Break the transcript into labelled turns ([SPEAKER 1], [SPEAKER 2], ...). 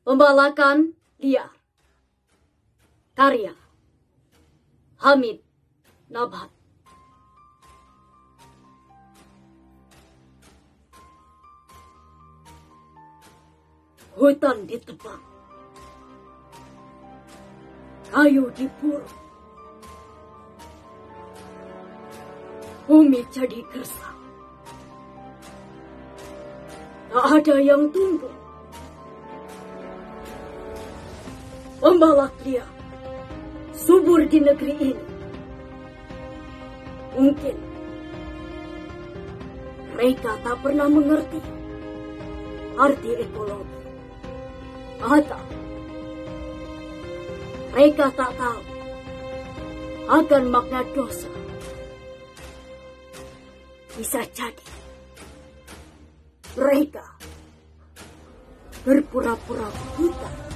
[SPEAKER 1] Pembalakan liar. Karya Hamid Nabhat. Hutan ditebang. Kayu diburu. Bumi jadi gersang. Tak ada yang tumbuh. Pembalak dia subur di negeri ini. Mungkin mereka tak pernah mengerti arti ekologi. Atau mereka tak tahu akan makna dosa. Bisa jadi mereka berpura-pura buta